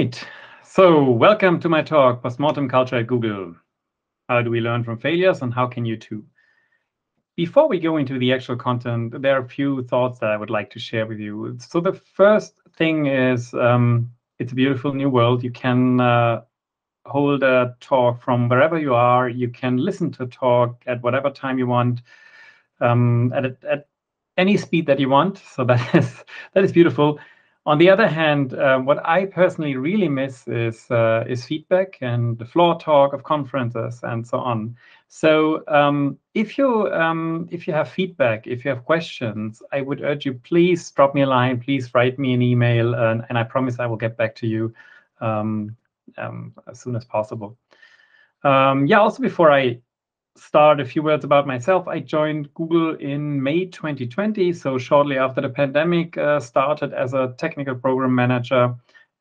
Right. So welcome to my talk, Postmortem Culture at Google. How do we learn from failures and how can you too? Before we go into the actual content, there are a few thoughts that I would like to share with you. So the first thing is, um, it's a beautiful new world. You can uh, hold a talk from wherever you are. You can listen to a talk at whatever time you want, um, at, at any speed that you want. So that is that is beautiful. On the other hand, um, what I personally really miss is uh, is feedback and the floor talk of conferences and so on. So um, if you um, if you have feedback, if you have questions, I would urge you please drop me a line, please write me an email, and, and I promise I will get back to you um, um, as soon as possible. Um, yeah. Also, before I start a few words about myself. I joined Google in May 2020, so shortly after the pandemic uh, started as a technical program manager.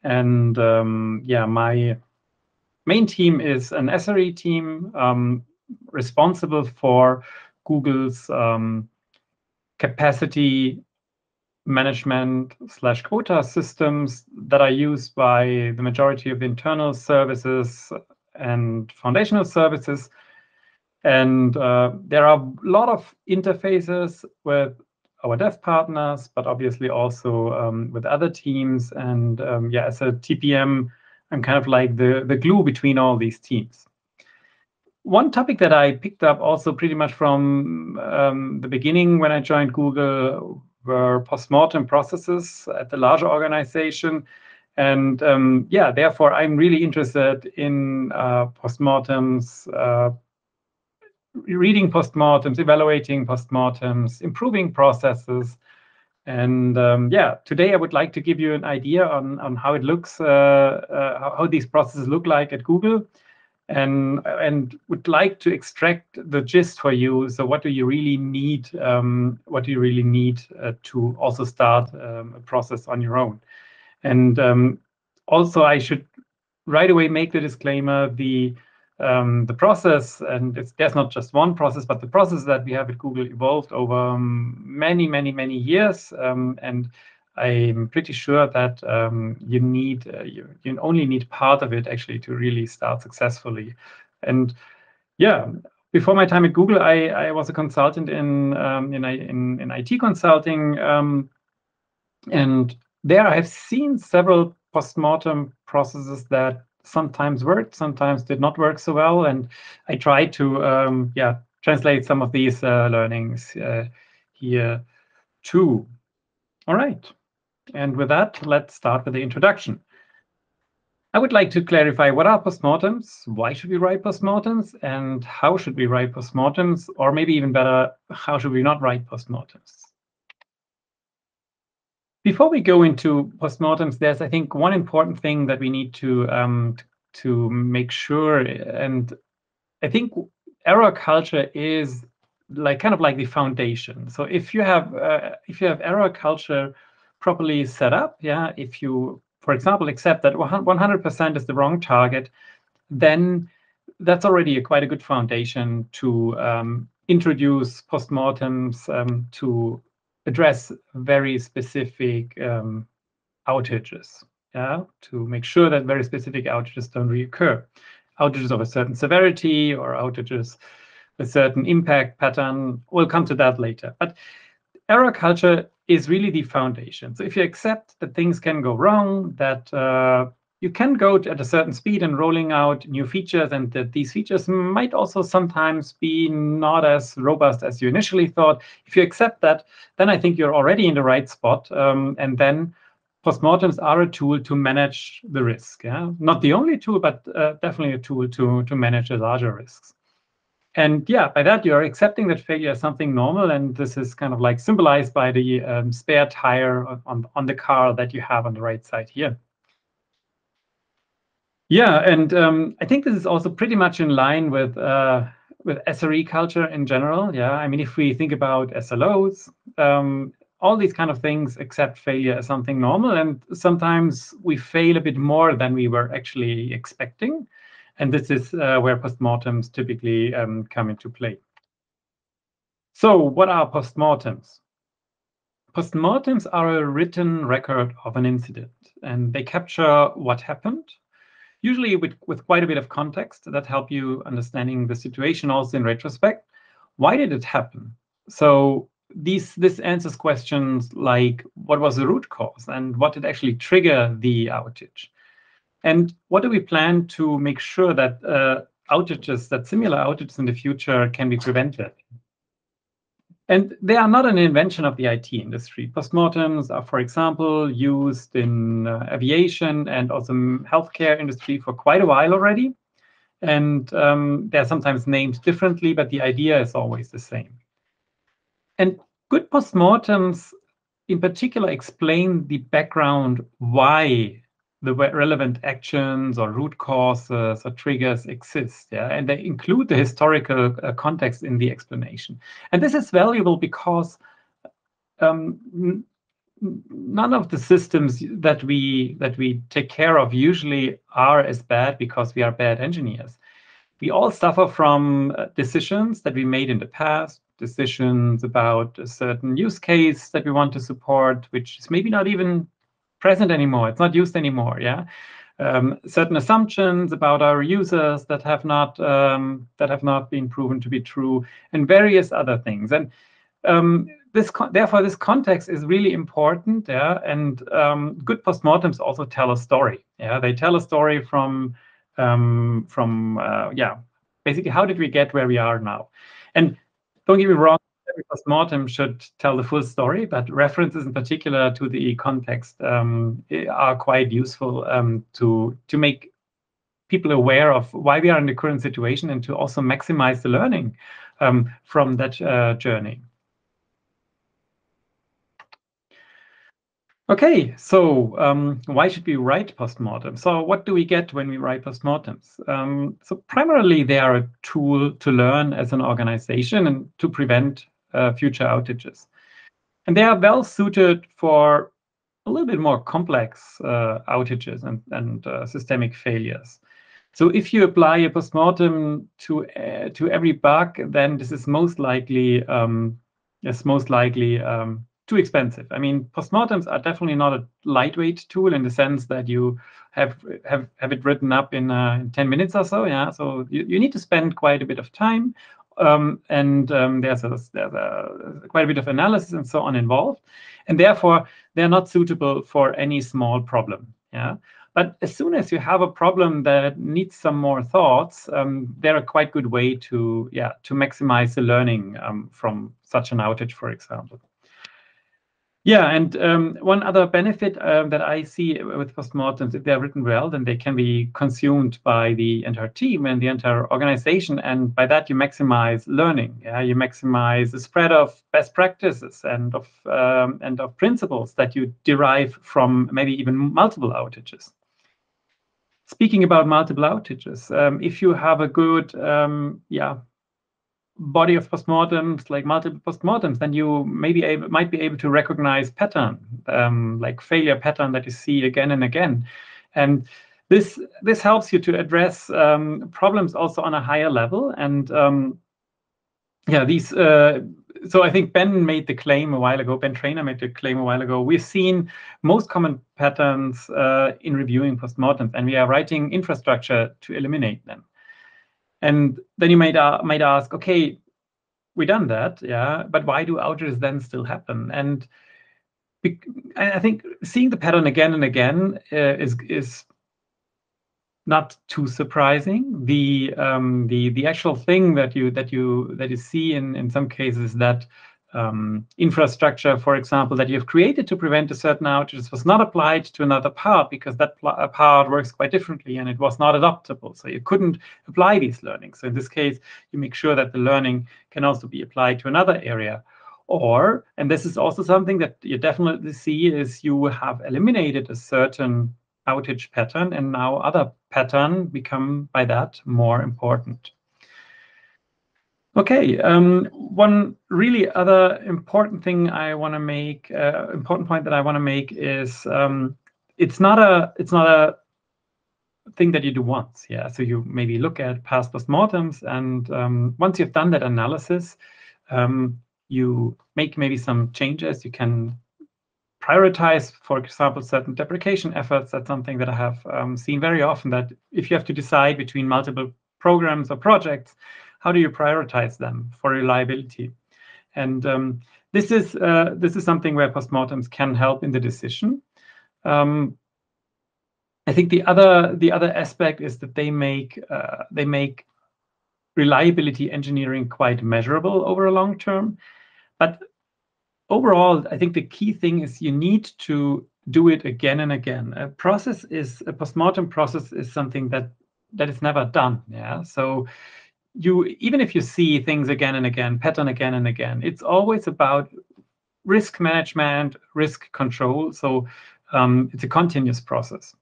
And um, yeah, my main team is an SRE team um, responsible for Google's um, capacity management slash quota systems that are used by the majority of internal services and foundational services and uh, there are a lot of interfaces with our dev partners, but obviously also um, with other teams. And um, yeah, as a TPM, I'm kind of like the, the glue between all these teams. One topic that I picked up also pretty much from um, the beginning when I joined Google were postmortem processes at the larger organization. And um, yeah, therefore, I'm really interested in uh, postmortems, uh, reading postmortems, evaluating postmortems, improving processes. And um, yeah, today I would like to give you an idea on, on how it looks, uh, uh, how, these processes look like at Google, and and would like to extract the gist for you. So what do you really need? Um, what do you really need uh, to also start um, a process on your own? And um, also, I should right away make the disclaimer: the um, the process, and there's not just one process, but the process that we have at Google evolved over um, many, many, many years. Um, and I'm pretty sure that um, you need, uh, you, you only need part of it actually to really start successfully. And yeah, before my time at Google, I, I was a consultant in, um, in, in, in, IT consulting. Um, and there I have seen several postmortem processes that sometimes worked, sometimes did not work so well. And I tried to, um, yeah, translate some of these uh, learnings uh, here too. All right. And with that, let's start with the introduction. I would like to clarify what are postmortems, why should we write postmortems, and how should we write postmortems, or maybe even better, how should we not write postmortems? Before we go into postmortems, there's I think one important thing that we need to um, to make sure, and I think error culture is like kind of like the foundation. So if you have uh, if you have error culture properly set up, yeah, if you, for example, accept that 100% is the wrong target, then that's already a, quite a good foundation to um, introduce postmortems um, to address very specific um, outages, yeah, to make sure that very specific outages don't reoccur. Outages of a certain severity or outages a certain impact pattern. We'll come to that later. But error culture is really the foundation. So if you accept that things can go wrong, that uh, you can go at a certain speed and rolling out new features and that these features might also sometimes be not as robust as you initially thought. If you accept that, then I think you're already in the right spot. Um, and then postmortems are a tool to manage the risk. Yeah? Not the only tool, but uh, definitely a tool to, to manage the larger risks. And yeah, by that, you're accepting that failure is something normal. And this is kind of like symbolized by the um, spare tire on, on the car that you have on the right side here. Yeah, and um, I think this is also pretty much in line with uh, with SRE culture in general. Yeah, I mean, if we think about SLOs, um, all these kind of things accept failure as something normal, and sometimes we fail a bit more than we were actually expecting, and this is uh, where postmortems typically um, come into play. So, what are postmortems? postmortems are a written record of an incident, and they capture what happened, usually with, with quite a bit of context that help you understanding the situation also in retrospect. Why did it happen? So these this answers questions like what was the root cause and what did actually trigger the outage? And what do we plan to make sure that uh, outages, that similar outages in the future can be prevented? And they are not an invention of the IT industry. Postmortems are, for example, used in uh, aviation and also healthcare industry for quite a while already. And um, they're sometimes named differently, but the idea is always the same. And good postmortems, in particular, explain the background why the relevant actions or root causes or triggers exist. Yeah? And they include the historical uh, context in the explanation. And this is valuable because um, none of the systems that we that we take care of usually are as bad because we are bad engineers. We all suffer from uh, decisions that we made in the past, decisions about a certain use case that we want to support, which is maybe not even present anymore. It's not used anymore. Yeah. Um, certain assumptions about our users that have not um, that have not been proven to be true, and various other things. And um, this therefore this context is really important. Yeah, and um, good postmortems also tell a story. Yeah, they tell a story from um, from uh, yeah, basically how did we get where we are now? And don't get me wrong, postmortem should tell the full story, but references in particular to the context um, are quite useful um, to to make people aware of why we are in the current situation and to also maximize the learning um, from that uh, journey. Okay, so um, why should we write postmortem? So what do we get when we write postmortems? Um, so primarily they are a tool to learn as an organization and to prevent uh, future outages. And they are well suited for a little bit more complex uh, outages and, and uh, systemic failures. So if you apply a postmortem to uh, to every bug, then this is most likely um, is most likely um, too expensive. I mean, postmortems are definitely not a lightweight tool in the sense that you have have have it written up in, uh, in 10 minutes or so. Yeah, so you, you need to spend quite a bit of time um, and um, there's, a, there's a, quite a bit of analysis and so on involved, and therefore they're not suitable for any small problem. Yeah, but as soon as you have a problem that needs some more thoughts, um, they're a quite good way to yeah to maximize the learning um, from such an outage, for example. Yeah, and um, one other benefit uh, that I see with postmortems, if they're written well, then they can be consumed by the entire team and the entire organization, and by that you maximize learning. Yeah, you maximize the spread of best practices and of um, and of principles that you derive from maybe even multiple outages. Speaking about multiple outages, um, if you have a good um, yeah body of postmortems, like multiple postmortems, then you maybe might be able to recognize pattern, um, like failure pattern that you see again and again. And this this helps you to address um, problems also on a higher level. And um, yeah, these. Uh, so I think Ben made the claim a while ago. Ben Treynor made the claim a while ago. We've seen most common patterns uh, in reviewing postmortems, and we are writing infrastructure to eliminate them. And then you might, uh, might ask, okay, we done that, yeah, but why do outages then still happen? And I think seeing the pattern again and again uh, is is not too surprising. The um, the the actual thing that you that you that you see in in some cases that um, infrastructure, for example, that you've created to prevent a certain outage was not applied to another part because that uh, part works quite differently and it was not adoptable. So you couldn't apply these learnings. So in this case, you make sure that the learning can also be applied to another area. Or, and this is also something that you definitely see, is you have eliminated a certain outage pattern and now other pattern become by that more important. Okay, um, one really other important thing I want to make, uh, important point that I want to make is um, it's not a it's not a thing that you do once. Yeah, so you maybe look at past postmortems, and um, once you've done that analysis, um, you make maybe some changes. You can prioritize, for example, certain deprecation efforts. That's something that I have um, seen very often that if you have to decide between multiple programs or projects, how do you prioritize them for reliability? And um, this is uh, this is something where postmortems can help in the decision. Um, I think the other the other aspect is that they make uh, they make reliability engineering quite measurable over a long term. But overall, I think the key thing is you need to do it again and again. A process is a postmortem process is something that that is never done. Yeah. So you even if you see things again and again, pattern again and again, it's always about risk management, risk control. So um, it's a continuous process.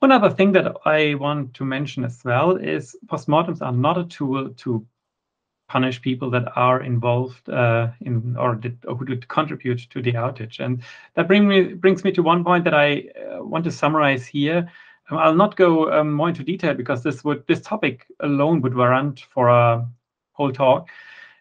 One other thing that I want to mention as well is postmortems are not a tool to punish people that are involved uh, in or, did, or who did contribute to the outage. And that bring me, brings me to one point that I uh, want to summarize here. Um, I'll not go um, more into detail because this would this topic alone would warrant for a whole talk.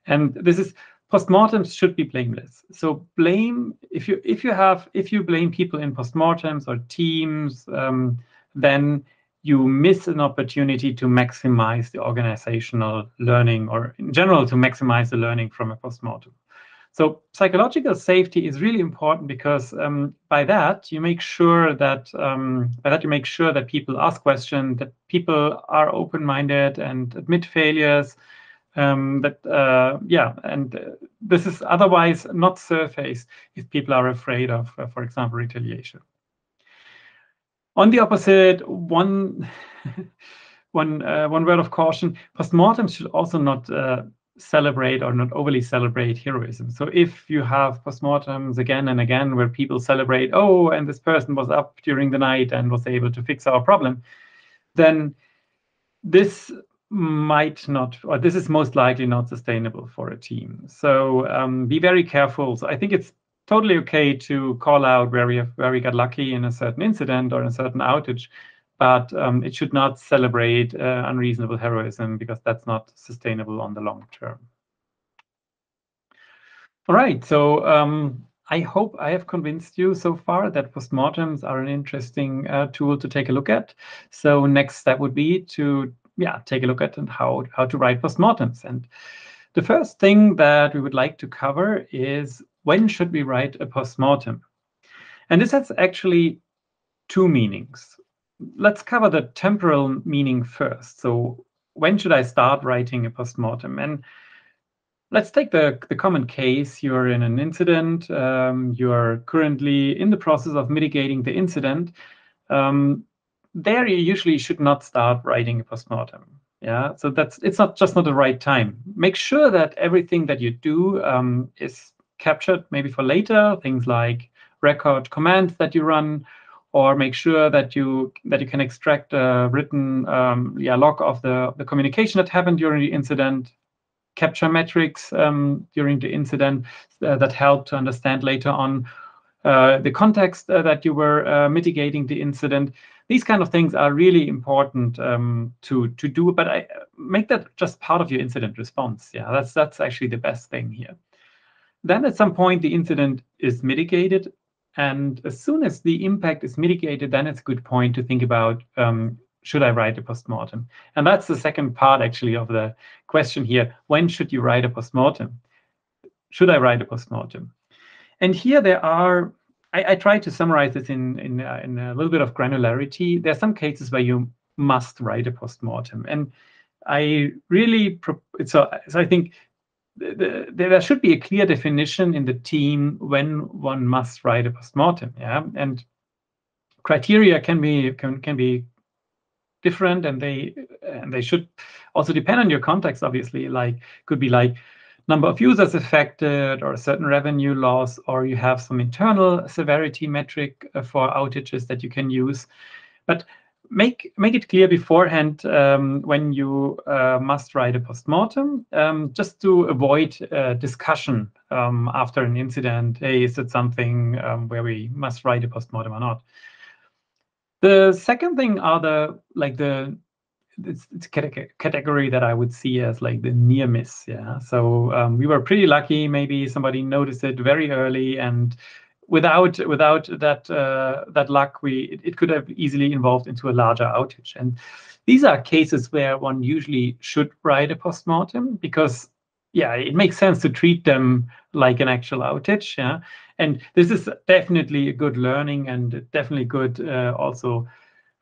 And this is postmortems should be blameless. So blame if you if you have if you blame people in postmortems or teams, um, then you miss an opportunity to maximize the organizational learning or in general to maximize the learning from a postmortem. So psychological safety is really important because um, by that you make sure that um, by that you make sure that people ask questions, that people are open-minded and admit failures. Um, that uh, yeah, and uh, this is otherwise not surface if people are afraid of, uh, for example, retaliation. On the opposite, one one uh, one word of caution: postmortems should also not uh, celebrate or not overly celebrate heroism. So if you have postmortems again and again where people celebrate, oh, and this person was up during the night and was able to fix our problem, then this might not, or this is most likely not sustainable for a team. So um, be very careful. So I think it's totally okay to call out where we have where we got lucky in a certain incident or in a certain outage, but um, it should not celebrate uh, unreasonable heroism because that's not sustainable on the long term. All right, so um, I hope I have convinced you so far that postmortems are an interesting uh, tool to take a look at. So next step would be to yeah take a look at and how how to write postmortems. And the first thing that we would like to cover is when should we write a postmortem? And this has actually two meanings. Let's cover the temporal meaning first. So when should I start writing a postmortem? And let's take the, the common case. You're in an incident. Um, you're currently in the process of mitigating the incident. Um, there you usually should not start writing a postmortem. Yeah, so that's it's not just not the right time. Make sure that everything that you do um, is captured maybe for later, things like record commands that you run, or make sure that you that you can extract a written um, yeah, log of the, the communication that happened during the incident, capture metrics um, during the incident uh, that help to understand later on uh, the context uh, that you were uh, mitigating the incident. These kind of things are really important um, to to do, but I make that just part of your incident response. Yeah, that's that's actually the best thing here. Then at some point, the incident is mitigated. And as soon as the impact is mitigated, then it's a good point to think about um, should I write a postmortem? And that's the second part actually of the question here. When should you write a postmortem? Should I write a postmortem? And here there are, I, I try to summarize this in, in, uh, in a little bit of granularity. There are some cases where you must write a postmortem. And I really, so, so I think the, there should be a clear definition in the team when one must write a postmortem. Yeah, and criteria can be can, can be different, and they and they should also depend on your context. Obviously, like could be like number of users affected or a certain revenue loss, or you have some internal severity metric uh, for outages that you can use. But make make it clear beforehand um, when you uh, must write a postmortem, um, just to avoid uh, discussion um, after an incident. Hey, is it something um, where we must write a postmortem or not? The second thing are the like the it's, it's category that I would see as like the near miss. Yeah. So um, we were pretty lucky. Maybe somebody noticed it very early, and without without that uh, that luck, we it, it, could have easily evolved into a larger outage. And these are cases where one usually should write a postmortem because yeah, it makes sense to treat them like an actual outage. Yeah. And this is definitely a good learning and definitely good uh, also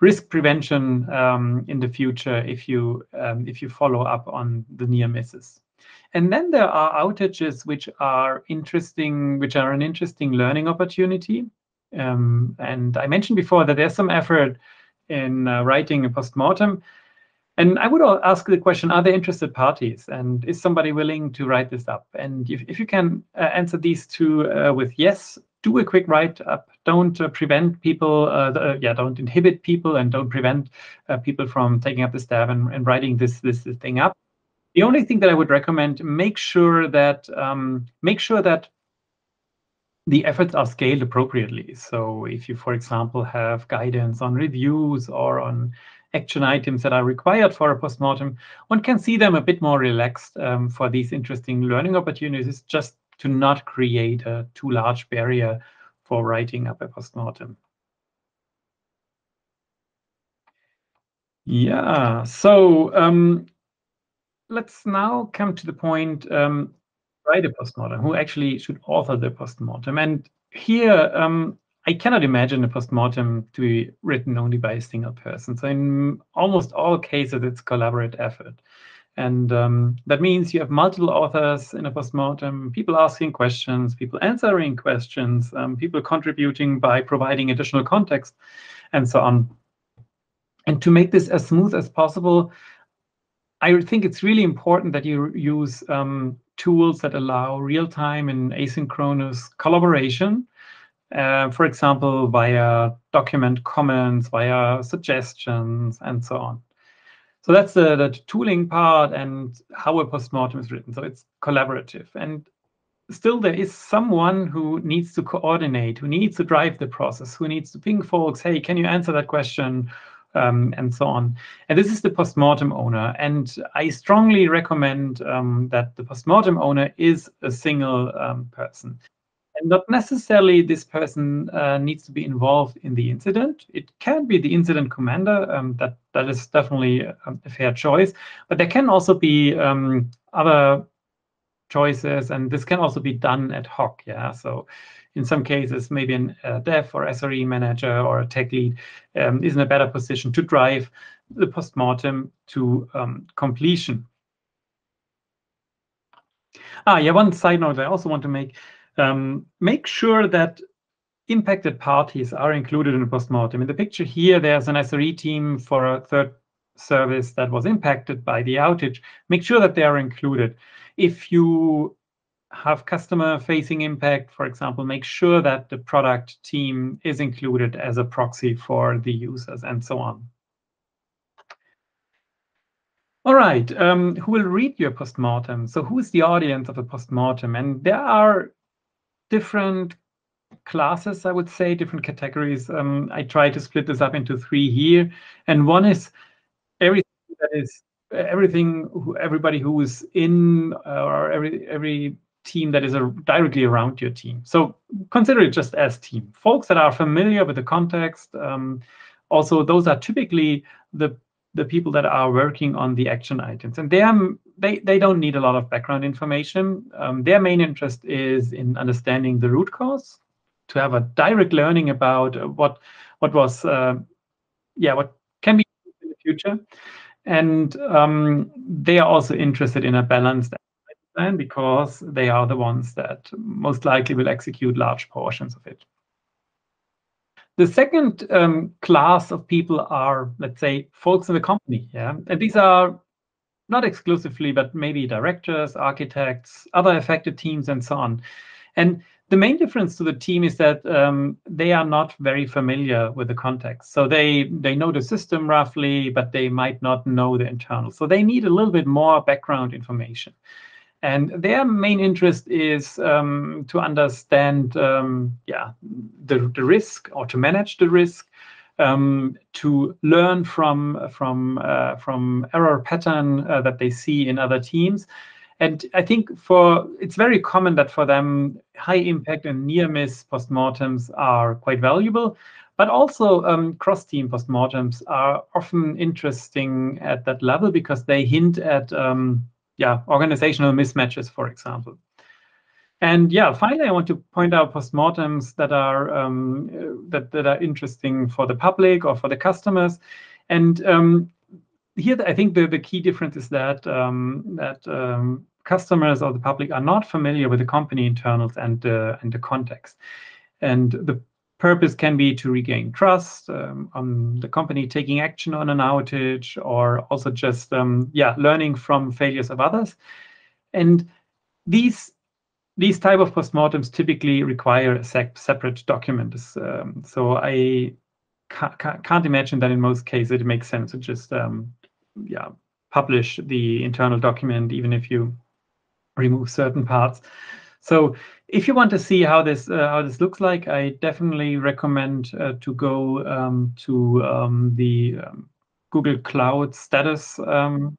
risk prevention um, in the future if you um, if you follow up on the near misses. And then there are outages which are interesting, which are an interesting learning opportunity. Um, and I mentioned before that there's some effort in uh, writing a postmortem. And I would ask the question, are there interested parties? And is somebody willing to write this up? And if, if you can uh, answer these two uh, with yes, do a quick write up. Don't uh, prevent people, uh, uh, yeah, don't inhibit people and don't prevent people from taking up the staff and, and writing this, this, this thing up. The only thing that I would recommend, make sure that um, make sure that the efforts are scaled appropriately. So if you, for example, have guidance on reviews or on action items that are required for a postmortem, one can see them a bit more relaxed um, for these interesting learning opportunities, just to not create a too large barrier for writing up a postmortem. Yeah, so um, let's now come to the point, um, write a postmortem, who actually should author the postmortem. And here, um, I cannot imagine a postmortem to be written only by a single person. So in almost all cases, it's collaborative effort. And um, that means you have multiple authors in a postmortem, people asking questions, people answering questions, um, people contributing by providing additional context, and so on. And to make this as smooth as possible, I think it's really important that you use um, tools that allow real-time and asynchronous collaboration. Uh, for example, via document comments, via suggestions, and so on. So that's the, the tooling part and how a postmortem is written. So it's collaborative. And still there is someone who needs to coordinate, who needs to drive the process, who needs to ping folks, hey, can you answer that question? Um, and so on. And this is the postmortem owner. And I strongly recommend um, that the postmortem owner is a single um, person And not necessarily this person uh, needs to be involved in the incident. It can be the incident commander. Um, that that is definitely a, a, fair choice. But there can also be um, other choices, and this can also be done ad hoc. Yeah. So in some cases, maybe a dev or SRE manager or a tech lead um, is in a better position to drive the postmortem to um, completion. Ah, yeah. One side note I also want to make um, make sure that impacted parties are included in the postmortem. In the picture here, there's an SRE team for a third service that was impacted by the outage. Make sure that they are included. If you have customer facing impact, for example, make sure that the product team is included as a proxy for the users and so on. All right, um, who will read your postmortem? So who is the audience of a postmortem? And there are different classes, I would say, different categories. Um, I try to split this up into three here. And one is everything that is everything, everybody who is in uh, or every every team that is a, directly around your team. So consider it just as team. Folks that are familiar with the context. Um, also, those are typically the the people that are working on the action items. And they, are, they, they don't need a lot of background information. Um, their main interest is in understanding the root cause, to have a direct learning about what, what was, uh, yeah, what can be in the future. And um, they are also interested in a balanced plan because they are the ones that most likely will execute large portions of it. The second um, class of people are, let's say, folks in the company. Yeah, and these are not exclusively, but maybe directors, architects, other affected teams, and so on. And the main difference to the team is that um, they are not very familiar with the context. So they they know the system roughly, but they might not know the internal. So they need a little bit more background information. And their main interest is um, to understand, um, yeah, the, the risk or to manage the risk, um, to learn from from uh, from error pattern uh, that they see in other teams. And I think for it's very common that for them high impact and near miss postmortems are quite valuable, but also um, cross team postmortems are often interesting at that level because they hint at um, yeah organizational mismatches, for example. And yeah, finally, I want to point out postmortems that are um, that that are interesting for the public or for the customers. And um, here, I think the, the key difference is that um, that um, customers or the public are not familiar with the company internals and uh, and the context. And the purpose can be to regain trust um, on the company taking action on an outage, or also just um, yeah learning from failures of others. And these these type of postmortems typically require a separate document. Um, so I ca can't imagine that in most cases it makes sense to just um, yeah publish the internal document even if you remove certain parts. So if you want to see how this uh, how this looks like, I definitely recommend uh, to go um, to um, the um, Google Cloud status um,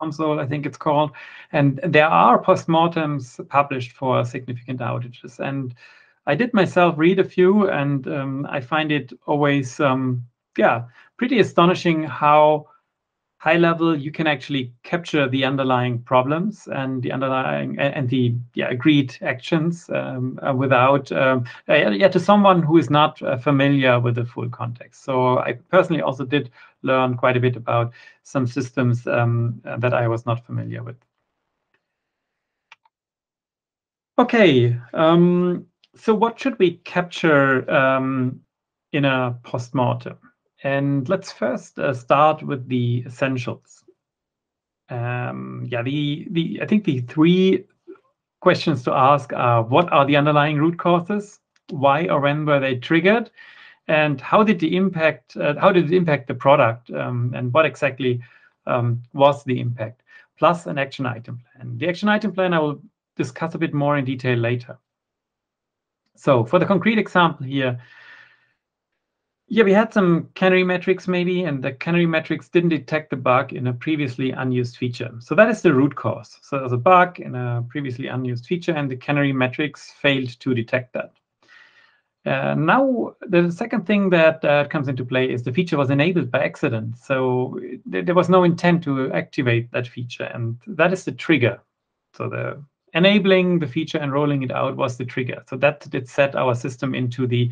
console, I think it's called. And there are postmortems published for significant outages. And I did myself read a few, and um, I find it always, um, yeah, pretty astonishing how high level you can actually capture the underlying problems and the underlying and the yeah, agreed actions um, uh, without um, uh, yeah to someone who is not uh, familiar with the full context. So i personally also did learn quite a bit about some systems um, that i was not familiar with. Okay um, so what should we capture um, in a postmortem and let's first uh, start with the essentials. Um, yeah, the, the I think the three questions to ask are what are the underlying root causes? Why or when were they triggered? And how did the impact, uh, how did it impact the product? Um, and what exactly um, was the impact? Plus an action item plan. The action item plan I will discuss a bit more in detail later. So for the concrete example here, yeah, we had some canary metrics maybe, and the canary metrics didn't detect the bug in a previously unused feature. So that is the root cause. So there's a bug in a previously unused feature, and the canary metrics failed to detect that. Uh, now, the second thing that uh, comes into play is the feature was enabled by accident. So th there was no intent to activate that feature, and that is the trigger. So the enabling the feature and rolling it out was the trigger. So that did set our system into the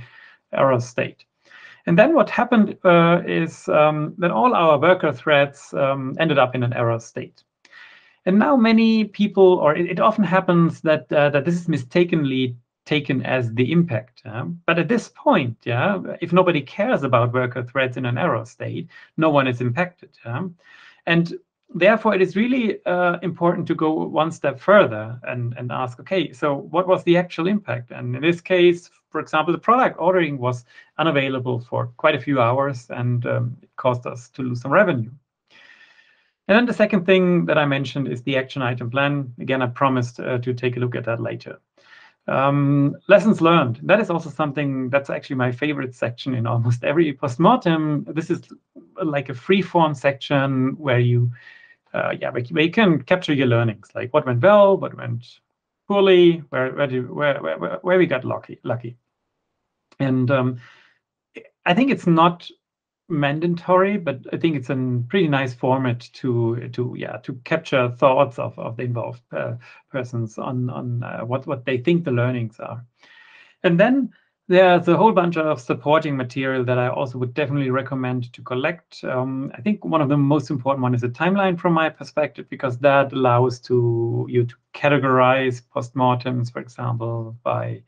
error state. And then what happened uh, is um, that all our worker threads um, ended up in an error state. And now many people, or it, it often happens that uh, that this is mistakenly taken as the impact. Yeah? But at this point, yeah, if nobody cares about worker threads in an error state, no one is impacted. Yeah? And therefore, it is really uh, important to go one step further and, and ask, okay, so what was the actual impact? And in this case, for example, the product ordering was unavailable for quite a few hours and um, it caused us to lose some revenue. And then the second thing that I mentioned is the action item plan. Again, I promised uh, to take a look at that later. Um, lessons learned. That is also something that's actually my favorite section in almost every postmortem. This is like a free form section where you, uh, yeah, where you can capture your learnings, like what went well, what went poorly, where where do, where, where where we got lucky lucky. And um, I think it's not mandatory, but I think it's a pretty nice format to to yeah to capture thoughts of of the involved uh, persons on on uh, what what they think the learnings are, and then there's a whole bunch of supporting material that I also would definitely recommend to collect. Um, I think one of the most important one is a timeline from my perspective, because that allows to you to categorize postmortems, for example, by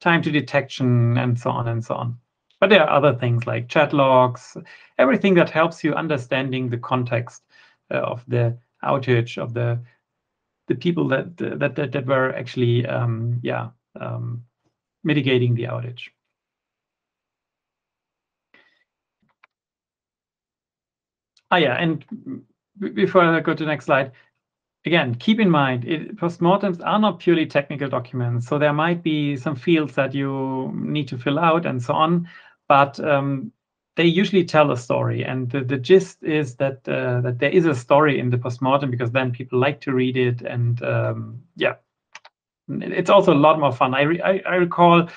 time to detection and so on and so on. But there are other things like chat logs, everything that helps you understanding the context uh, of the outage of the the people that that that, that were actually um, yeah um, mitigating the outage. Ah, yeah, and before I go to the next slide, again, keep in mind, it, postmortems are not purely technical documents. So there might be some fields that you need to fill out and so on. But um, they usually tell a story, and the, the gist is that uh, that there is a story in the postmortem because then people like to read it, and um, yeah, it's also a lot more fun. I, re I, I recall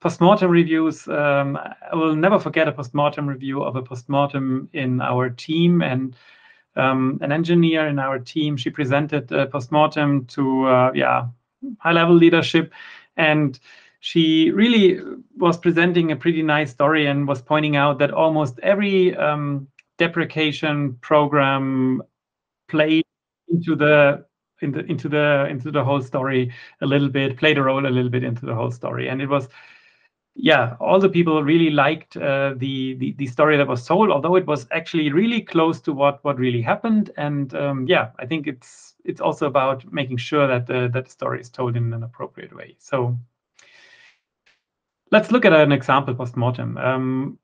postmortem reviews. Um, I will never forget a postmortem review of a postmortem in our team, and um, an engineer in our team. She presented a postmortem to uh, yeah high level leadership, and she really was presenting a pretty nice story and was pointing out that almost every um, deprecation program played into the into into the into the whole story a little bit, played a role a little bit into the whole story, and it was yeah, all the people really liked uh, the, the, the story that was told, although it was actually really close to what what really happened. And um, yeah, I think it's it's also about making sure that the that the story is told in an appropriate way. So let's look at an example postmortem. Um,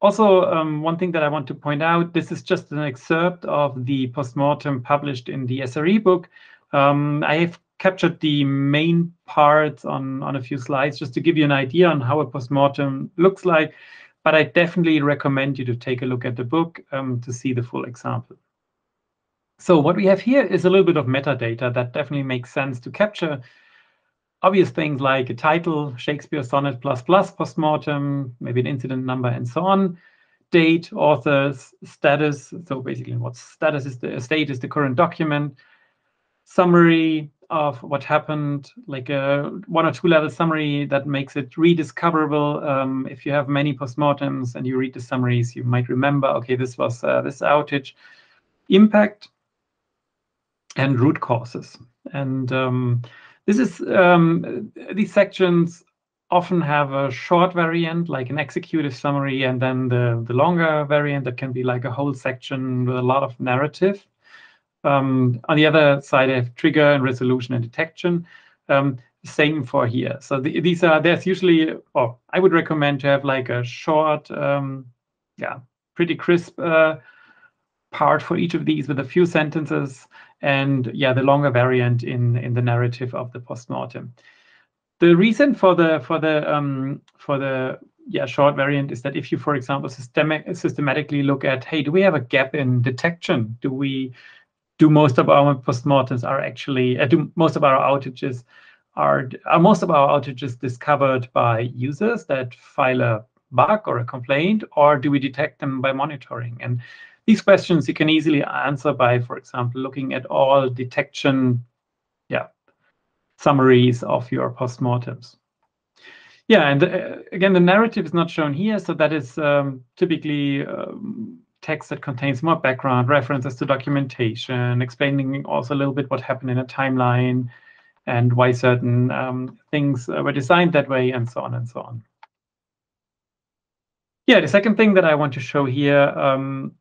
also, um, one thing that I want to point out, this is just an excerpt of the postmortem published in the SRE book. Um, I have captured the main parts on, on a few slides just to give you an idea on how a postmortem looks like. But I definitely recommend you to take a look at the book um, to see the full example. So what we have here is a little bit of metadata that definitely makes sense to capture. Obvious things like a title, Shakespeare Sonnet plus plus postmortem, maybe an incident number, and so on. Date, authors, status. So basically, what status is the state is the current document. Summary, of what happened, like a one or two level summary that makes it rediscoverable. Um, if you have many postmortems and you read the summaries, you might remember, okay, this was uh, this outage, impact, and root causes. And um, this is um, these sections often have a short variant, like an executive summary, and then the the longer variant that can be like a whole section with a lot of narrative. Um, on the other side, I have trigger and resolution and detection. Um, same for here. So the, these are there's usually, oh, I would recommend to have like a short, um, yeah, pretty crisp uh, part for each of these with a few sentences, and yeah, the longer variant in in the narrative of the postmortem. The reason for the for the um, for the yeah short variant is that if you, for example, systemic systematically look at, hey, do we have a gap in detection? Do we do most of our postmortems are actually uh, do most of our outages are are most of our outages discovered by users that file a bug or a complaint, or do we detect them by monitoring? And these questions you can easily answer by, for example, looking at all detection, yeah, summaries of your postmortems. Yeah, and uh, again, the narrative is not shown here, so that is um, typically um, text that contains more background, references to documentation, explaining also a little bit what happened in a timeline and why certain um, things uh, were designed that way and so on and so on. Yeah, the second thing that I want to show here um,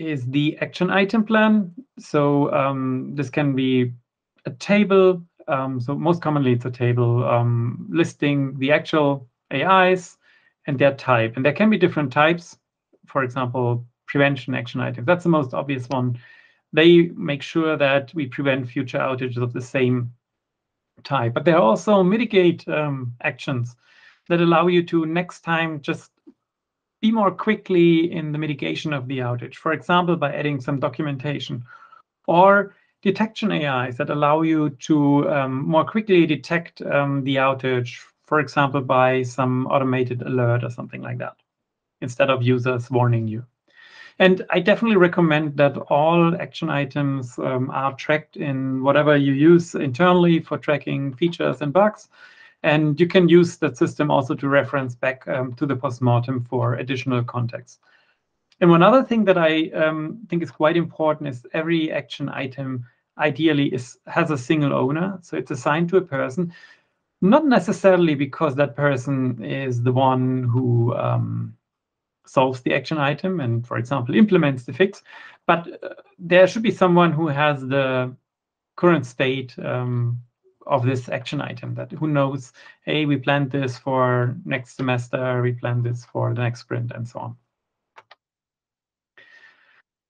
is the action item plan. So um, this can be a table. Um, so most commonly it's a table um, listing the actual AIs and their type. And there can be different types. For example, prevention action items. That's the most obvious one. They make sure that we prevent future outages of the same type. But there are also mitigate um, actions that allow you to next time just be more quickly in the mitigation of the outage. For example, by adding some documentation or detection AIs that allow you to um, more quickly detect um, the outage, for example, by some automated alert or something like that, instead of users warning you. And I definitely recommend that all action items um, are tracked in whatever you use internally for tracking features and bugs. And you can use that system also to reference back um, to the postmortem for additional context. And one other thing that I um, think is quite important is every action item ideally is has a single owner. So it's assigned to a person, not necessarily because that person is the one who um, solves the action item and, for example, implements the fix. But uh, there should be someone who has the current state um, of this action item that who knows, hey, we planned this for next semester, we planned this for the next sprint, and so on.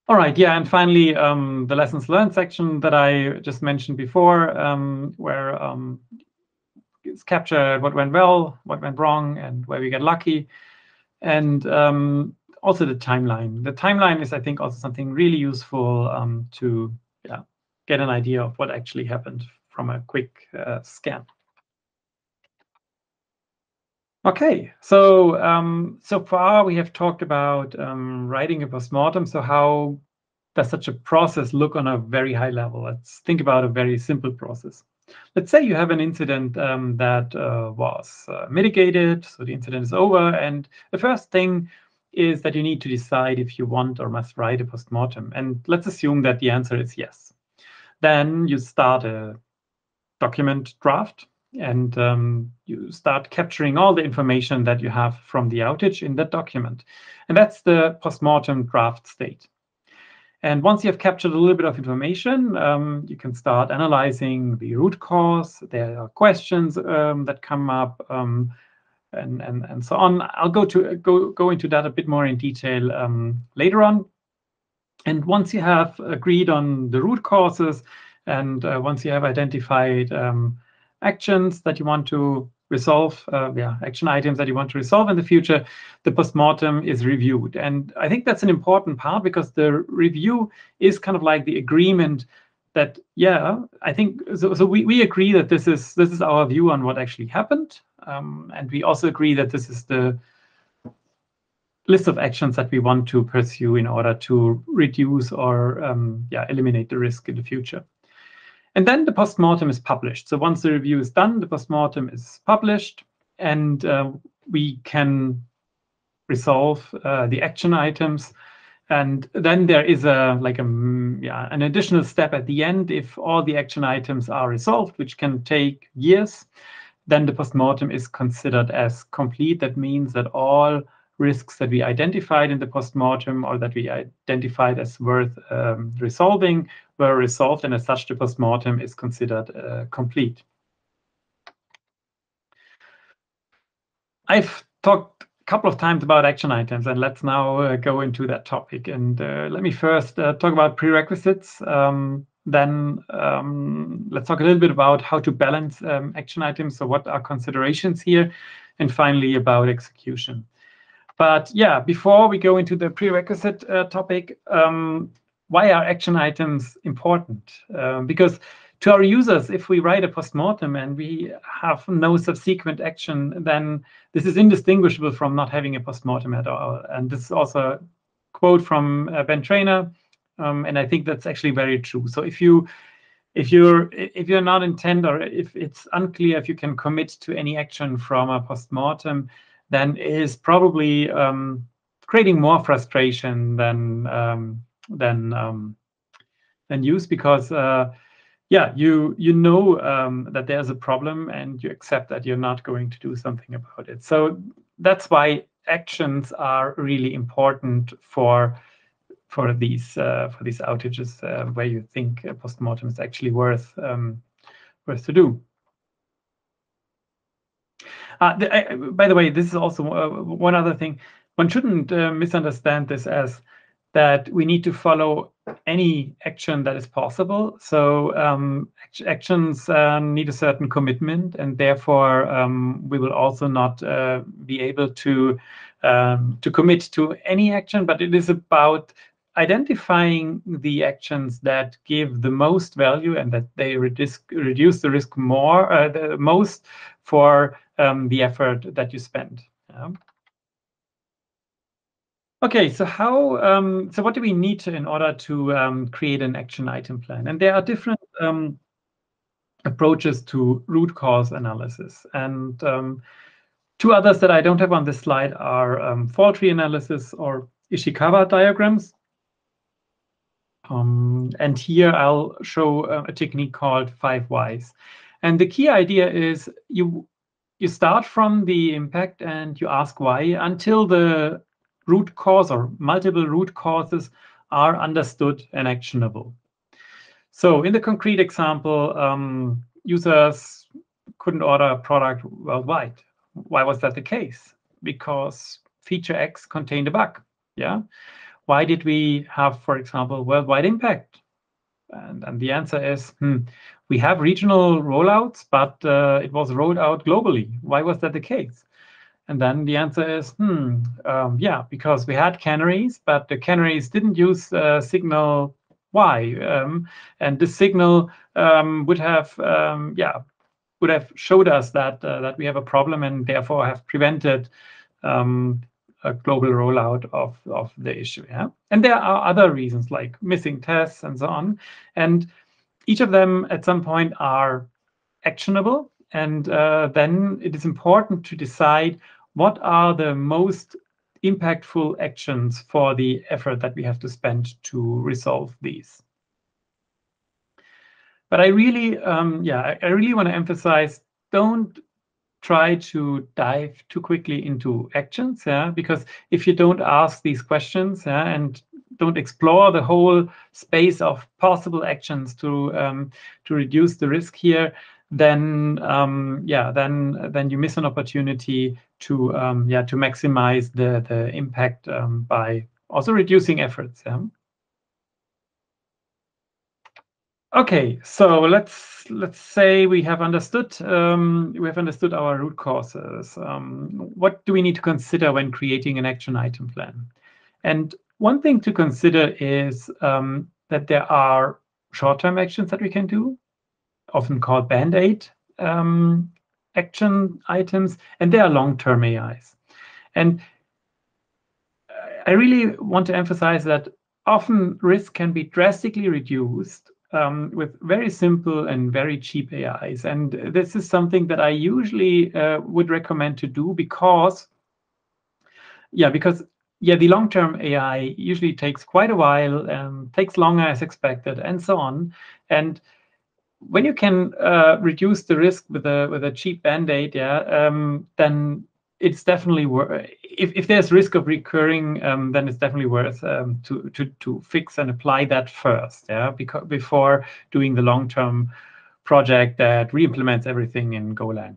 All right, yeah, and finally, um, the lessons learned section that I just mentioned before, um, where um, it's captured what went well, what went wrong, and where we get lucky. And um, also the timeline. The timeline is, I think, also something really useful um, to yeah, get an idea of what actually happened from a quick uh, scan. Okay, so um, so far we have talked about um, writing a postmortem. So how does such a process look on a very high level? Let's think about a very simple process. Let's say you have an incident um, that uh, was uh, mitigated, so the incident is over, and the first thing is that you need to decide if you want or must write a postmortem. And let's assume that the answer is yes. Then you start a document draft and um, you start capturing all the information that you have from the outage in that document. And that's the postmortem draft state. And once you have captured a little bit of information, um, you can start analyzing the root cause. There are questions um, that come up um, and, and, and so on. I'll go to go, go into that a bit more in detail um, later on. And once you have agreed on the root causes and uh, once you have identified um, actions that you want to resolve, uh, yeah, action items that you want to resolve in the future, the postmortem is reviewed. And I think that's an important part because the review is kind of like the agreement that, yeah, I think so. So we, we agree that this is this is our view on what actually happened, um, and we also agree that this is the list of actions that we want to pursue in order to reduce or um, yeah eliminate the risk in the future. And then the postmortem is published. So once the review is done, the postmortem is published, and uh, we can resolve uh, the action items. And then there is a like a mm, yeah an additional step at the end if all the action items are resolved, which can take years. Then the postmortem is considered as complete. That means that all risks that we identified in the postmortem or that we identified as worth um, resolving were resolved, and as such, the postmortem is considered uh, complete. I've talked a couple of times about action items, and let's now uh, go into that topic. And uh, let me first uh, talk about prerequisites. Um, then um, let's talk a little bit about how to balance um, action items. So what are considerations here? And finally, about execution. But yeah, before we go into the prerequisite uh, topic, um, why are action items important? Um, because to our users, if we write a postmortem and we have no subsequent action, then this is indistinguishable from not having a postmortem at all. And this is also a quote from uh, Ben Treynor, um, and I think that's actually very true. So if you if you're if you're not intent or if it's unclear if you can commit to any action from a postmortem, then is probably um, creating more frustration than um, than um, than use because uh, yeah you you know um, that there's a problem and you accept that you're not going to do something about it so that's why actions are really important for for these uh, for these outages uh, where you think a postmortem is actually worth um, worth to do uh, the, I, by the way, this is also uh, one other thing. One shouldn't uh, misunderstand this as that we need to follow any action that is possible. So um, actions uh, need a certain commitment, and therefore um, we will also not uh, be able to um, to commit to any action. But it is about identifying the actions that give the most value and that they reduce reduce the risk more uh, the most for um, the effort that you spend. Yeah. Okay, so how, um, so what do we need to, in order to um, create an action item plan? And there are different um, approaches to root cause analysis. And um, two others that I don't have on this slide are um, fault tree analysis or Ishikawa diagrams. Um, and here I'll show a technique called five whys. And the key idea is you you start from the impact and you ask why until the root cause or multiple root causes are understood and actionable. So in the concrete example, um, users couldn't order a product worldwide. Why was that the case? Because feature X contained a bug. Yeah. Why did we have, for example, worldwide impact? And, and the answer is, hmm, we have regional rollouts, but uh, it was rolled out globally. Why was that the case? And then the answer is, hmm, um, yeah, because we had canaries, but the canaries didn't use uh, signal Y, um, and this signal um, would have, um, yeah, would have showed us that uh, that we have a problem and therefore have prevented um, a global rollout of, of the issue. Yeah, and there are other reasons like missing tests and so on, and each of them at some point are actionable. And uh, then it is important to decide what are the most impactful actions for the effort that we have to spend to resolve these. But I really, um, yeah, I really want to emphasize, don't try to dive too quickly into actions, yeah, because if you don't ask these questions, yeah, and don't explore the whole space of possible actions to um, to reduce the risk here, then um, yeah, then then you miss an opportunity to um, yeah to maximize the the impact um, by also reducing efforts. Yeah. Okay, so let's let's say we have understood um, we have understood our root causes. Um, what do we need to consider when creating an action item plan? And one thing to consider is um, that there are short-term actions that we can do, often called band-aid um, action items, and they are long-term AIs. And I really want to emphasize that often risk can be drastically reduced um, with very simple and very cheap AIs. And this is something that I usually uh, would recommend to do because, yeah, because yeah, the long-term AI usually takes quite a while, um, takes longer as expected, and so on. And when you can uh, reduce the risk with a with a cheap band-aid, yeah, um, then it's definitely worth. If, if there's risk of recurring, um, then it's definitely worth um, to to to fix and apply that first, yeah, because before doing the long-term project that re-implements everything in Golang.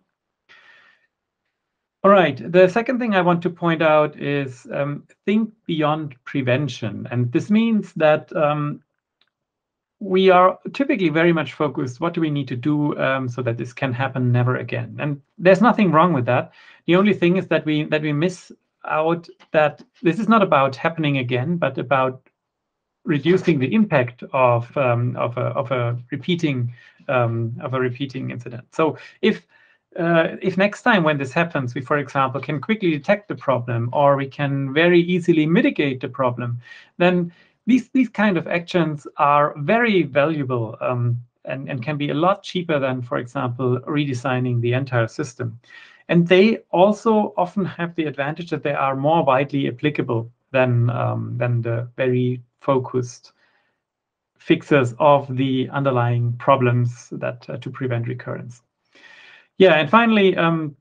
All right. The second thing I want to point out is um, think beyond prevention. And this means that um, we are typically very much focused, what do we need to do um, so that this can happen never again? And there's nothing wrong with that. The only thing is that we that we miss out that this is not about happening again, but about reducing the impact of um, of a of a repeating um, of a repeating incident. So if uh, if next time when this happens, we, for example, can quickly detect the problem or we can very easily mitigate the problem, then these, these kind of actions are very valuable um, and, and can be a lot cheaper than, for example, redesigning the entire system. And they also often have the advantage that they are more widely applicable than, um, than the very focused fixes of the underlying problems that uh, to prevent recurrence. Yeah, and finally, um,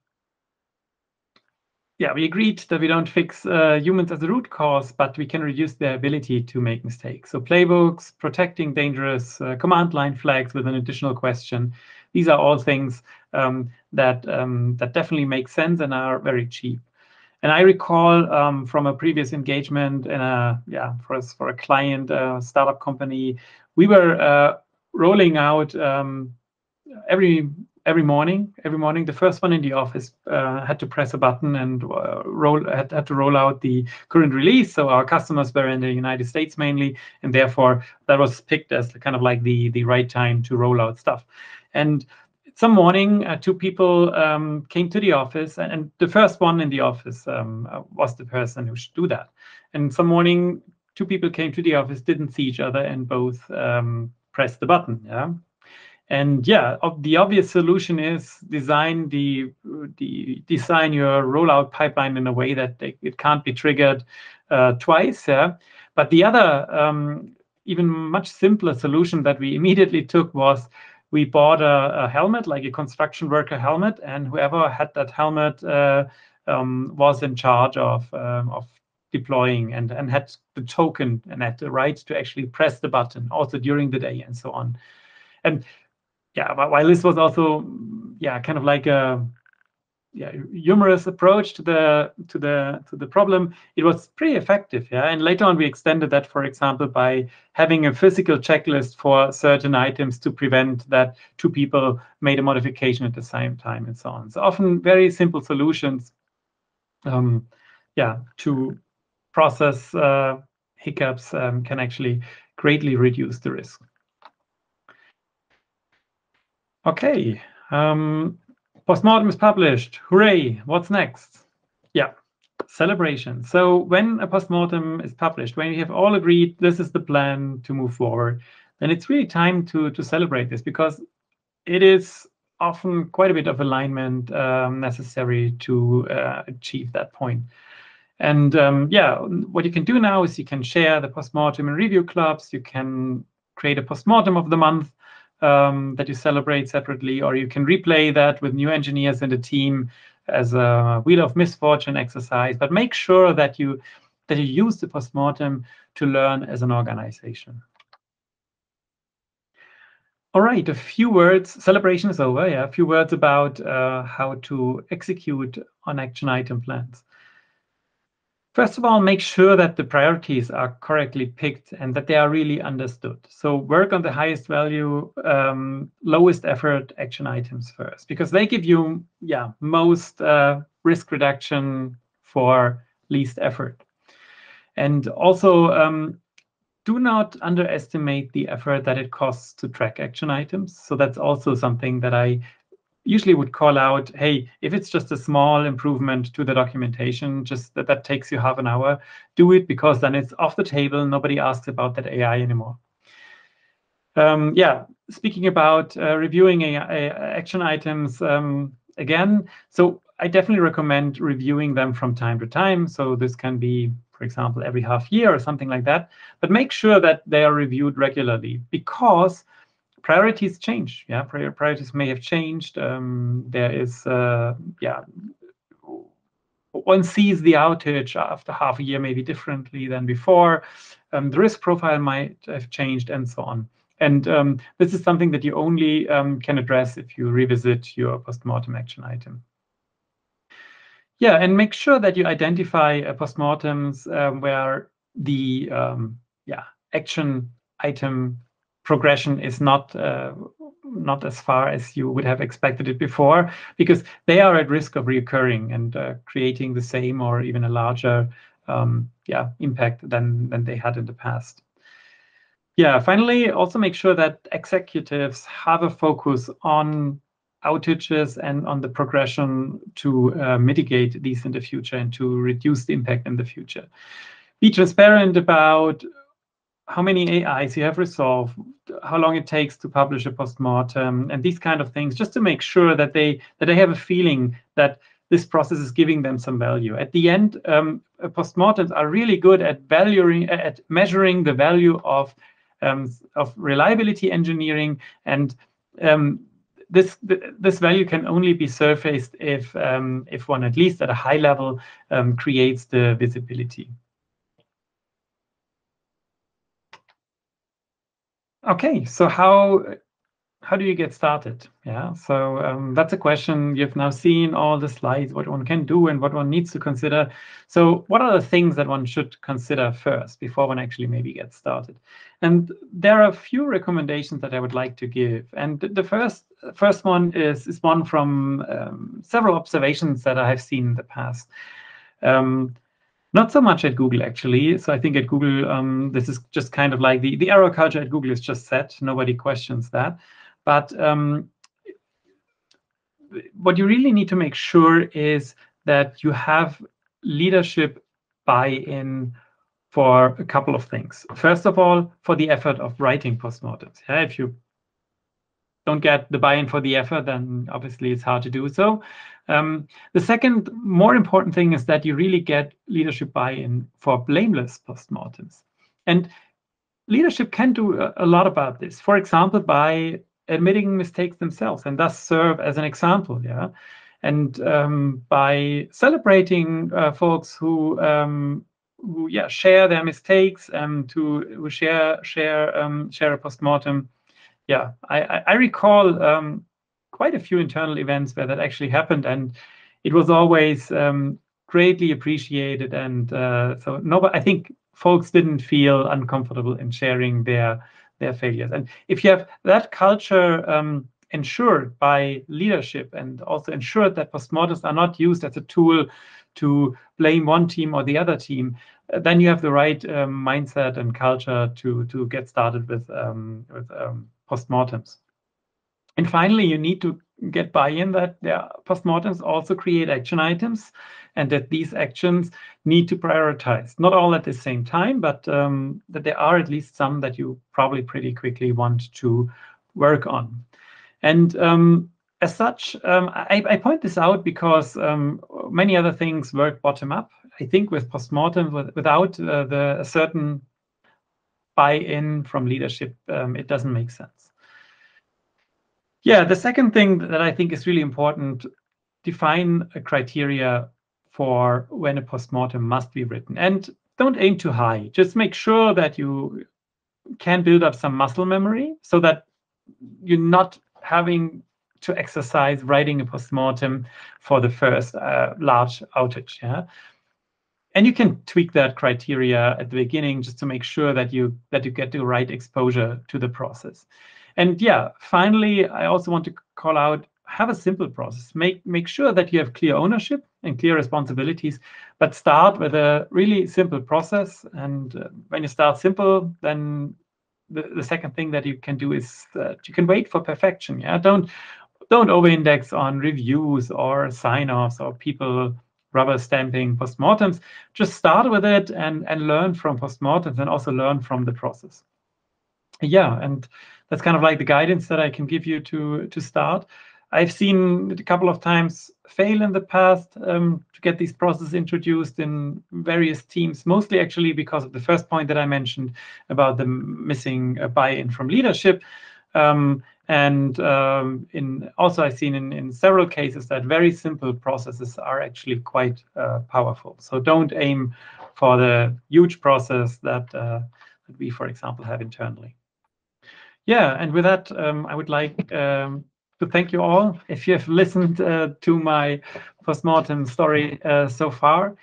yeah, we agreed that we don't fix uh, humans as a root cause, but we can reduce their ability to make mistakes. So playbooks, protecting dangerous uh, command line flags with an additional question. These are all things um, that um, that definitely make sense and are very cheap. And I recall um, from a previous engagement in a yeah for us for a client uh, startup company, we were uh, rolling out um, every every morning. Every morning, the first one in the office uh, had to press a button and uh, roll had, had to roll out the current release. So our customers were in the United States mainly, and therefore that was picked as kind of like the the right time to roll out stuff. And some morning, uh, two people um, came to the office, and, and, the first one in the office um, uh, was the person who should do that. And some morning, two people came to the office, didn't see each other, and both um, pressed the button. Yeah, and yeah, the obvious solution is design the, the design your rollout pipeline in a way that it can't be triggered uh, twice. Yeah? But the other, um, even much simpler solution that we immediately took was we bought a, a, helmet, like a construction worker helmet, and whoever had that helmet uh, um, was in charge of um, of deploying and and had the token and had the right to actually press the button also during the day and so on. And yeah, while this was also yeah kind of like a yeah humorous approach to the to the to the problem, it was pretty effective. Yeah, and later on we extended that, for example, by having a physical checklist for certain items to prevent that two people made a modification at the same time and so on. So often very simple solutions um, yeah, to process uh, hiccups um, can actually greatly reduce the risk. Okay, um, postmortem is published. Hooray! What's next? Yeah, celebration. So when a postmortem is published, when you have all agreed this is the plan to move forward, then it's really time to to celebrate this because it is often quite a bit of alignment um, necessary to uh, achieve that point. And um, yeah, what you can do now is you can share the postmortem in review clubs. You can create a postmortem of the month um, that you celebrate separately, or you can replay that with new engineers in the team as a wheel of misfortune exercise. But make sure that you that you use the postmortem to learn as an organization. All right, a few words. Celebration is over. Yeah, a few words about uh, how to execute on action item plans. First of all, make sure that the priorities are correctly picked and that they are really understood. So work on the highest value, um, lowest effort action items first, because they give you, yeah, most uh, risk reduction for least effort. And also, um, do not underestimate the effort that it costs to track action items. So that's also something that I usually would call out, hey, if it's just a small improvement to the documentation, just that that takes you half an hour, do it because then it's off the table. Nobody asks about that AI anymore. Um, yeah, speaking about uh, reviewing AI, action items, um, again, so I definitely recommend reviewing them from time to time. So this can be, for example, every half year or something like that. But make sure that they are reviewed regularly because priorities change. Yeah, prior priorities may have changed. Um, there is, uh, yeah, one sees the outage after half a year maybe differently than before. Um, the risk profile might have changed and so on. And um, this is something that you only um, can address if you revisit your postmortem action item. Yeah, and make sure that you identify uh, postmortems um, where the um, yeah action item progression is not uh, not as far as you would have expected it before because they are at risk of reoccurring and uh, creating the same or even a larger um, yeah impact than than they had in the past. Yeah, finally, also make sure that executives have a focus on outages and on the progression to uh, mitigate these in the future and to reduce the impact in the future. Be transparent about how many AIs you have resolved, how long it takes to publish a postmortem, and these kind of things, just to make sure that they that they have a feeling that this process is giving them some value. At the end, um, postmortems are really good at valuing at measuring the value of um, of reliability engineering, and um, this this value can only be surfaced if um, if one at least at a high level um, creates the visibility. Okay, so how how do you get started? Yeah, so um, that's a question. You've now seen all the slides, what one can do and what one needs to consider. So what are the things that one should consider first before one actually maybe gets started? And there are a few recommendations that I would like to give. And the first first one is, is one from um, several observations that I have seen in the past. Um, not so much at Google, actually. So I think at Google, um, this is just kind of like the, the error culture at Google is just set. Nobody questions that. But um, what you really need to make sure is that you have leadership buy-in for a couple of things. First of all, for the effort of writing postmortems. Yeah, if you don't get the buy-in for the effort, then obviously it's hard to do so. Um, the second more important thing is that you really get leadership buy-in for blameless postmortems. And leadership can do a, lot about this. For example, by admitting mistakes themselves and thus serve as an example. Yeah. And um, by celebrating uh, folks who um, who yeah share their mistakes and to who share share um, share a postmortem yeah, I, I recall um, quite a few internal events where that actually happened, and it was always um, greatly appreciated. And uh, so, no, I think folks didn't feel uncomfortable in sharing their their failures. And if you have that culture um, ensured by leadership and also ensured that postmortems are not used as a tool to blame one team or the other team, then you have the right um, mindset and culture to to get started with um, with um, postmortems. And finally, you need to get buy-in that their postmortems also create action items and that these actions need to prioritize. Not all at the same time, but um, that there are at least some that you probably pretty quickly want to work on. And um, as such, um, I, I, point this out because um, many other things work bottom up. I think with postmortem, with, without uh, the certain buy-in from leadership, um, it doesn't make sense. Yeah, the second thing that I think is really important, define a criteria for when a postmortem must be written. And don't aim too high. Just make sure that you can build up some muscle memory so that you're not having to exercise writing a postmortem for the first uh, large outage. Yeah. And you can tweak that criteria at the beginning just to make sure that you that you get the right exposure to the process. And yeah, finally, I also want to call out have a simple process. Make make sure that you have clear ownership and clear responsibilities, but start with a really simple process. And uh, when you start simple, then the, the second thing that you can do is that you can wait for perfection. Yeah, don't don't over-index on reviews or sign-offs or people rubber stamping postmortems. Just start with it and and learn from postmortems and also learn from the process. Yeah, and that's kind of like the guidance that I can give you to to start. I've seen a couple of times fail in the past um, to get these processes introduced in various teams, mostly actually because of the first point that I mentioned about the missing buy-in from leadership. Um, and um, in also I've seen in, in several cases that very simple processes are actually quite uh, powerful. So don't aim for the huge process that, uh, that we, for example, have internally. Yeah, and with that, um, I would like um, to thank you all if you have listened uh, to my postmortem story uh, so far.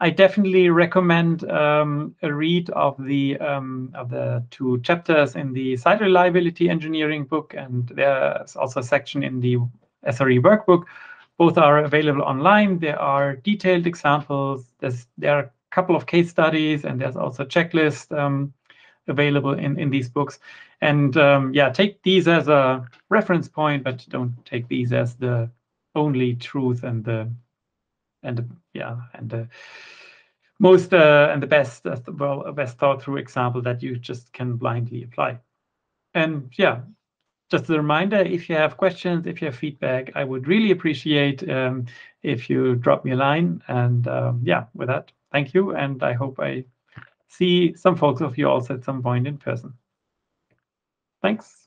I definitely recommend um, a read of the um, of the two chapters in the site reliability engineering book, and there's also a section in the SRE workbook. Both are available online. There are detailed examples. There's, there are a couple of case studies, and there's also a checklist um, available in, in these books. And um, yeah, take these as a reference point, but don't take these as the only truth and the and the, yeah and the most uh, and the best uh, well best thought through example that you just can blindly apply. And yeah, just a reminder, if you have questions, if you have feedback, I would really appreciate um, if you drop me a line. And um, yeah, with that, thank you. And I hope I see some folks of you also at some point in person. Thanks.